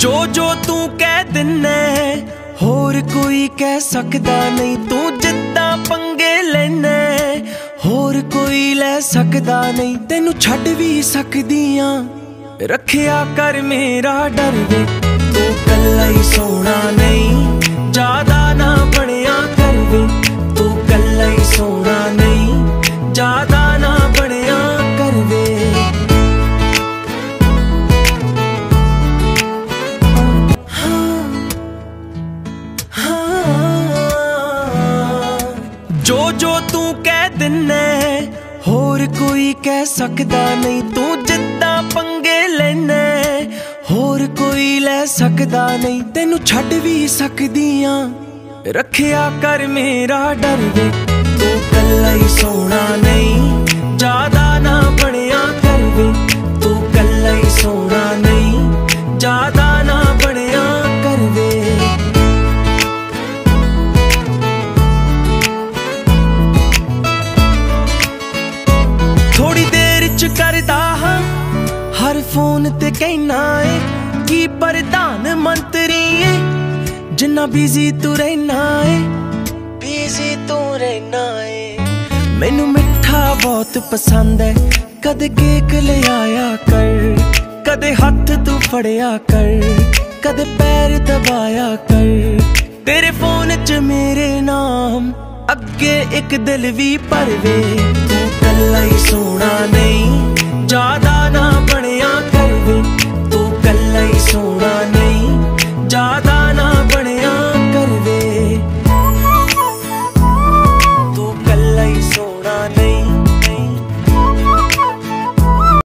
ਜੋ ਜੋ ਤੂੰ ਕਹਿ ਦਿੰਨਾ, ਹੋਰ ਕੋਈ ਕਹਿ ਸਕਦਾ ਨਹੀਂ। ਤੂੰ ਜਿੱਦਾਂ ਪੰਗੇ ਲੈਣਾ ਹੋਰ ਕੋਈ ਲੈ ਸਕਦਾ ਨਹੀਂ। ਤੈਨੂੰ ਛੱਡ ਵੀ ਸਕਦੀਆਂ, ਰੱਖਿਆ ਕਰ ਮੇਰਾ ਡਰ ਵੇ। ਤੂੰ ਕੱਲਾ ਹੀ ਸੋਹਣਾ ਨਹੀਂ। ਜੋ ਜੋ ਤੂੰ ਕਹਿ ਦਿੰਨਾ ਹੋਰ ਕੋਈ ਕਹਿ ਸਕਦਾ ਨਹੀਂ। ਤੂੰ ਜਿੱਦਾਂ ਪੰਗੇ ਲੈਣਾ ਹੋਰ ਕੋਈ ਲੈ ਸਕਦਾ ਨਹੀਂ। ਤੈਨੂੰ ਛੱਡ ਵੀ ਸਕਦੀਆਂ। ਰੱਖਿਆ ਕਰ ਮੇਰਾ ਡਰ ਵੇ, ਤੂੰ ਕੱਲਾ ਹੀ ਸੋਣਾ ਫੋਨ ਤੇ ਕਹਿਣਾ ਏ, ਕੀ ਪ੍ਰਧਾਨ ਮੰਤਰੀ ਏ? ਜਿੰਨਾ ਬਿਜ਼ੀ ਤੂੰ ਰਹਿਣਾ ਏ ਬਿਜ਼ੀ ਤੂੰ ਰਹਿਣਾ ਏ। ਮੈਨੂੰ ਮਿੱਠਾ ਬਹੁਤ ਪਸੰਦ ਹੈ, ਕਦੇ ਕੇਕ ਲਿਆਇਆ ਕਰ, ਕਦੇ ਹੱਥ ਤੂੰ ਫੜਿਆ ਕਰ, ਕਦੇ ਪੈਰ ਦਬਾਇਆ ਕਰ। ਤੇਰੇ ਫੋਨ 'ਚ ਮੇਰੇ ਨਾਮ, ਅੱਗੇ ਇੱਕ ਦਿਲ ਵੀ ਭਰਵੇ, ਤੂੰ ਕੱਲਾ ਹੀ ਸੋਣਾ ਨਹੀਂ। छूना नहीं